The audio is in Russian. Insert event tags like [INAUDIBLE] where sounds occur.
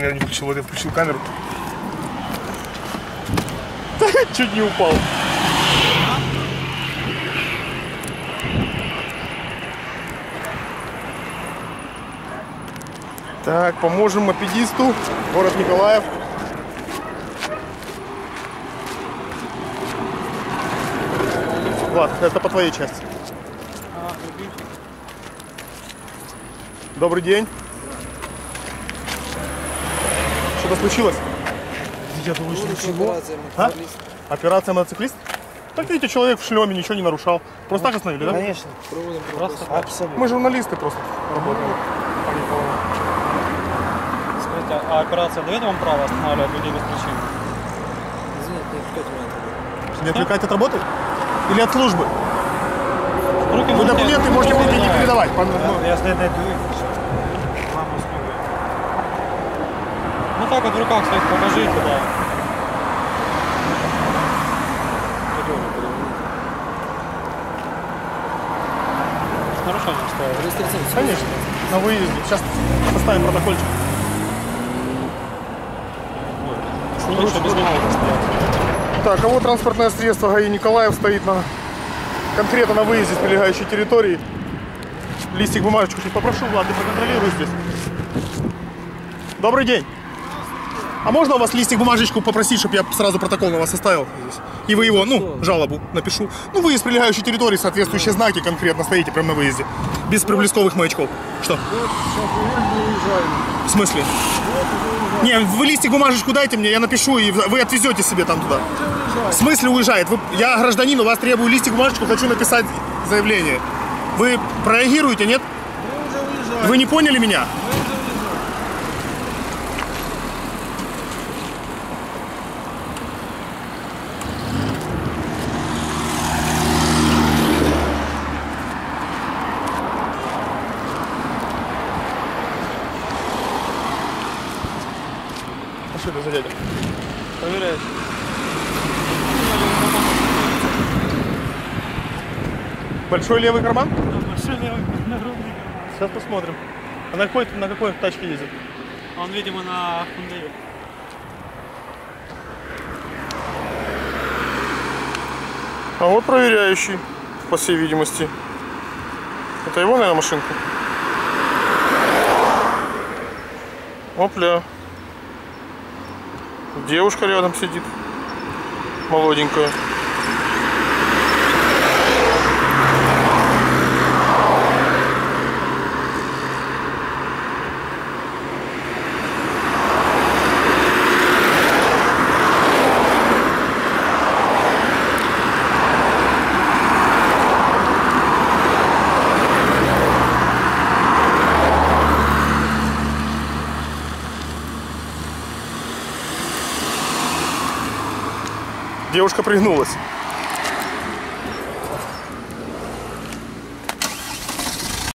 наверное, не включил. Вот я включил камеру. [LAUGHS] Чуть не упал. Так, поможем мопедисту. Город Николаев. Влад, это по твоей части. Добрый день. Что-то случилось? Я думаю, что ничего. А? Операция мотоциклист? Так видите, человек в шлеме ничего не нарушал. Просто так остановили, да? Конечно. Просто Абсолютно. Мы журналисты просто работаем. Скажите, а операция дает вам право останавливать людей без причин? Извините, не отвлекайте меня от работы. Не отвлекать от работы? Или от службы? Вы можете- документы можете мне не передавать. Пон- ну, Я если найду В руках своих покажите, да. С нарушением стоит. Конечно. На выезде. Сейчас составим протокольчик. Снимите, что без меня это стоят. Так, а вот транспортное средство ГАИ Николаев стоит на конкретно на выезде с прилегающей территории. Листик, бумажечку чуть попрошу, Влад, ты проконтролируй здесь. Добрый день. А можно у вас листик, бумажечку попросить, чтобы я сразу протокол на вас составил? И вы его, ну, жалобу напишу. Ну, выезд с прилегающей территории, соответствующие знаки конкретно стоите прямо на выезде. Без проблесковых маячков. Что? В смысле? Не, вы листик, бумажечку дайте мне, я напишу, и вы отвезете себе там туда. В смысле уезжает? Вы, я гражданин, у вас требую листик, бумажечку, хочу написать заявление. Вы прореагируете, нет? Вы не поняли меня? Что это за дядя? Проверяйте. Большой левый карман? Большой левый [LAUGHS] нагрудный карман. Сейчас посмотрим. А на какой, на какой тачке ездит? Он, видимо, на Hyundai. А вот проверяющий, по всей видимости. Это его, наверное, машинка? Опля. Девушка рядом сидит. Молоденькая. Девушка пригнулась.